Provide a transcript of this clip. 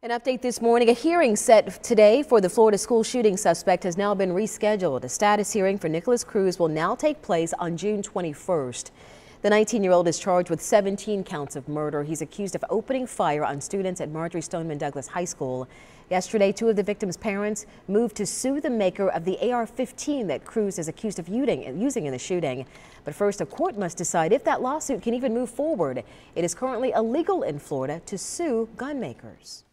An update this morning. A hearing set today for the Florida school shooting suspect has now been rescheduled. A status hearing for Nikolas Cruz will now take place on June 21st. The 19-year-old is charged with 17 counts of murder. He's accused of opening fire on students at Marjory Stoneman Douglas High School. Yesterday, two of the victims' parents moved to sue the maker of the AR-15 that Cruz is accused of using in the shooting. But first, a court must decide if that lawsuit can even move forward. It is currently illegal in Florida to sue gun makers.